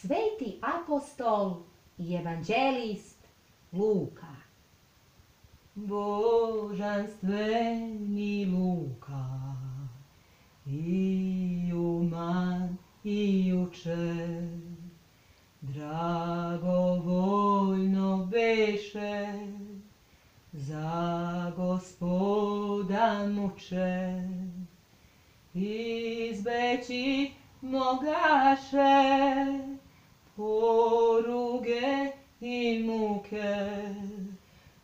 sveti apostol i evanđelist Luka. Božanstveni Luka, i uman i uče, dragovoljno beše, za gospoda muče, izbeći mogaše, poruge i muke,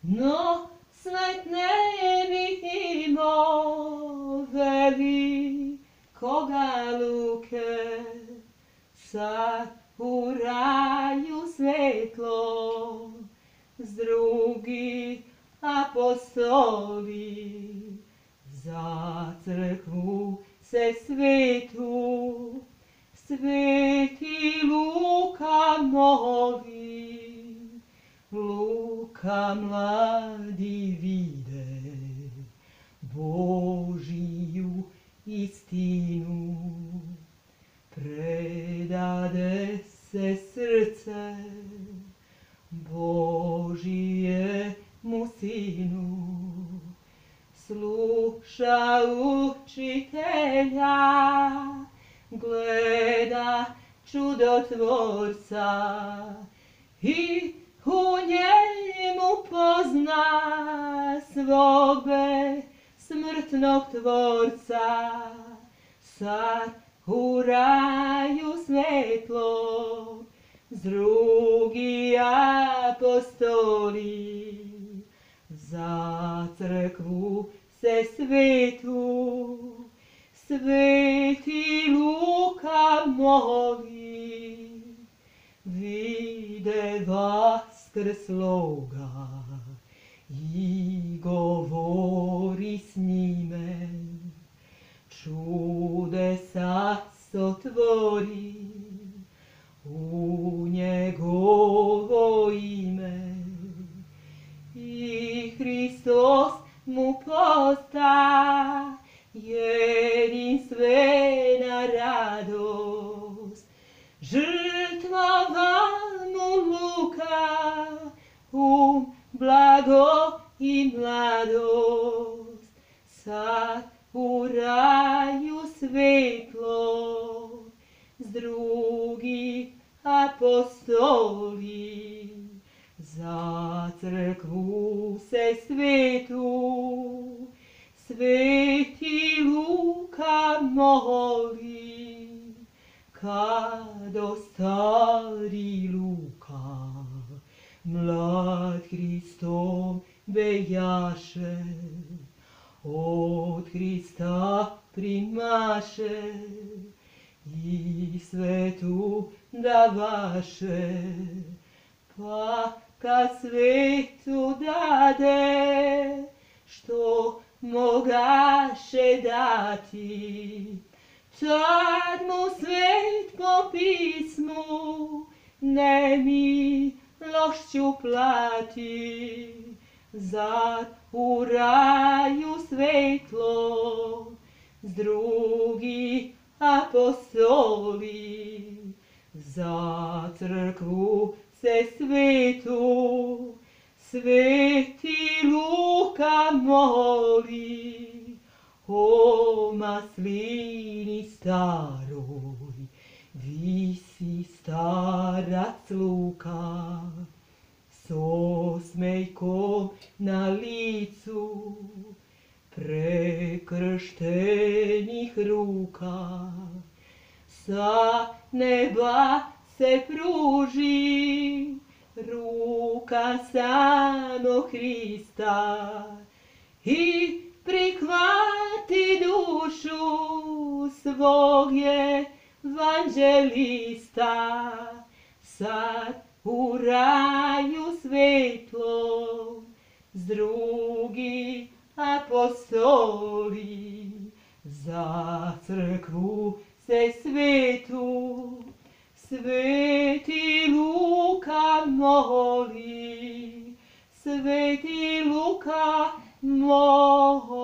no svet ne bi imao velikoga luke, sad u raju svetlo, s drugi apostoli, za crkvu se svetu, sveti Luka moli. Luka mladi vide Božiju istinu, predade se srce Božije mu sinu. Sluša učitelja, gleda čudotvorca i u njemu pozna svoga smrtnog tvorca. Sad u raju svetlo, drugi apostoli, za crkvu se svetu, sveti Luka moli. Vide vaskrsloga i govori s njime, čudesa sotvori u njegovo ime. I Hristos mu posta jedinstvena radost. Žrtvova mu luka, um, blago i mladost. Sad u raju svetlo, s drugi apostoli. Za crkvu se svetu, sveti Luka moli, kado stari Luka, mlad Hristom bejaše, od Hrista primaše i svetu davaše, pa kad svetu dade, što mogaše dati, tad mu svet po pismu ne milošću plati. Zad u raju svetlo, s drugi apostoli, za crkvu se svetu, sveti Luka moli, o maslini staroj, visi starac Luka, s osmejkom na licu, prekrštenih ruka, sa neba se pruži, ruka samo Hrista i prihvati dušu svog je vanđelista. Sad u raju svetlo, s drugi apostoli, za crkvu se svetu, sveti moli, sveti Luka moli.